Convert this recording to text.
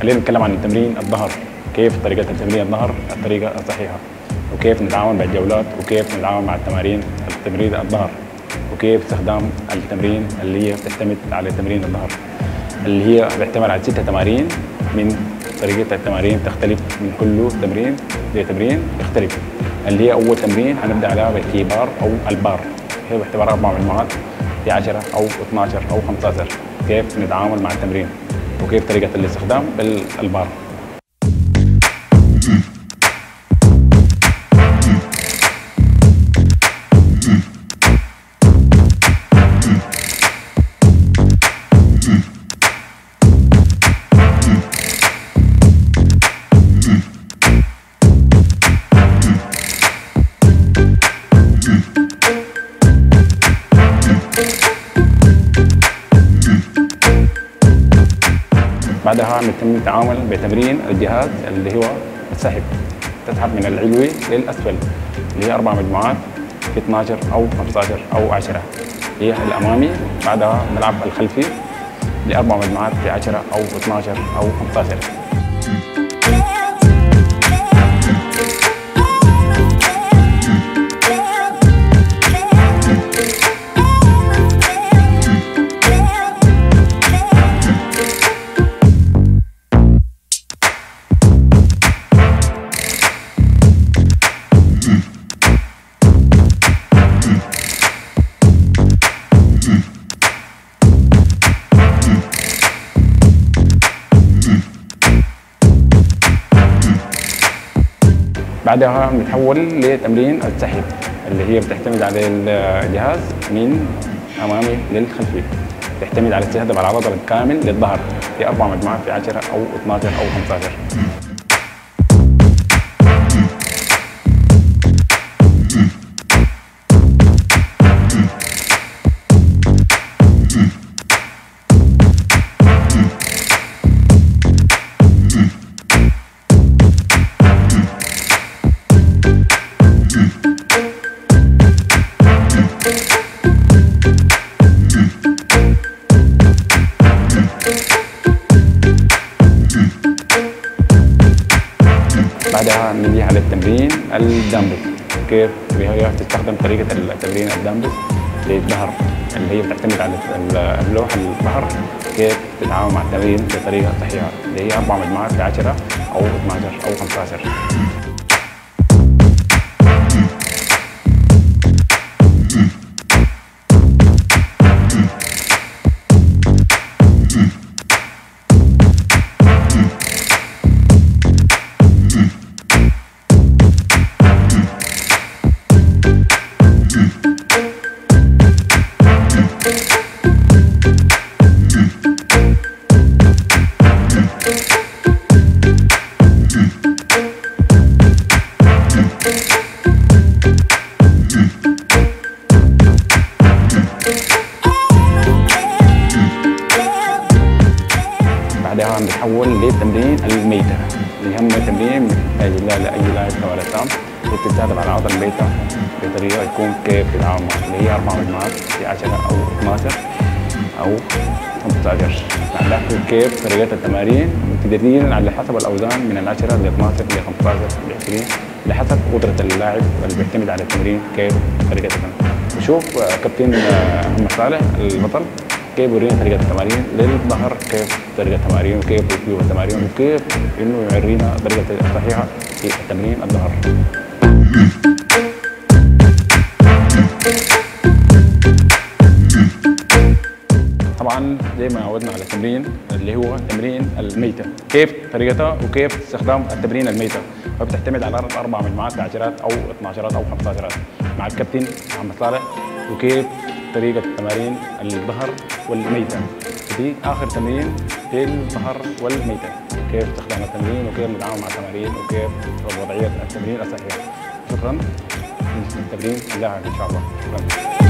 خلينا نتكلم عن تمرين الظهر. كيف طريقة تمرين الظهر؟ الطريقة الصحيحة. وكيف نتعامل مع الجولات؟ وكيف نتعامل مع التمارين تمرين الظهر. وكيف استخدام التمرين اللي هي بتعتمد على تمرين الظهر؟ اللي هي بيعتمد على ستة تمارين من طريقة التمارين. تختلف من كل تمرين لتمرين يختلف. اللي هي أول تمرين هنبدأ عليها بالكيبار أو البار. هي باعتبار أربع مجموعات في 10 أو 12 أو 15 كيف نتعامل مع التمرين وكيف طريقة الاستخدام بالبار. بعدها نتم التعامل بتمرين الجهاز اللي هو السحب. تسحب من العلوي للأسفل اللي هي أربع مجموعات في 12 أو 15 أو 10 هي الأمامي بعدها نلعب الخلفي لأربع مجموعات في 10 أو 12 أو 15 بعدها بنتحول لتمرين السحب اللي هي بتعتمد على الجهاز من أمامي للخلفي. تعتمد على استخدام العضله الكامل للظهر في أربع مجموعات في 10 أو 12 أو 15 نجي على التمرين الدامبل كيف هي تستخدم طريقة التمرين الدامبل للظهر اللي هي بتعتمد على اللوح الظهر كيف؟ تتعامل مع التمرين بطريقة صحيحة اللي هي أربع مجموعات في 10 أو 12 أو 15 اللي هم تمرين لا لأي لاعب ولا تام. بتستهدف على العضلة الميتة بطريقة يكون كيف تتعامل معها اللي هي أربع مجموعات في 10 أو 12 أو 15 بعدها كيف طريقة التمارين. تدريجيا على حسب الأوزان من ال 10 ل 12 ل 15 ل 20 لحسب قدرة اللاعب اللي بيعتمد على التمرين كيف طريقة التمارين نشوف كابتن محمد صالح البطل. كيف يورينا طريقة التمارين للظهر كيف طريقة التمارين وكيف يسوي التمارين وكيف إنه يورينا طريقة الصحيحة في التمرين الظهر طبعا زي ما عودنا على التمرين اللي هو تمرين الميتة. كيف طريقتها وكيف استخدام التمرين الميتة. فبتعتمد على أربع مجموعات في عشرات أو 12 أو 15 مع الكابتن محمد صالح وكيف طريقة تمارين الظهر والميتة. دي آخر تمرين للظهر والميتة. كيف استخدام التمرين وكيف نتعامل مع التمارين وكيف وضعية التمرين الصحيحة. شكرا. التمرين. لاعب إن شاء الله. شكرا.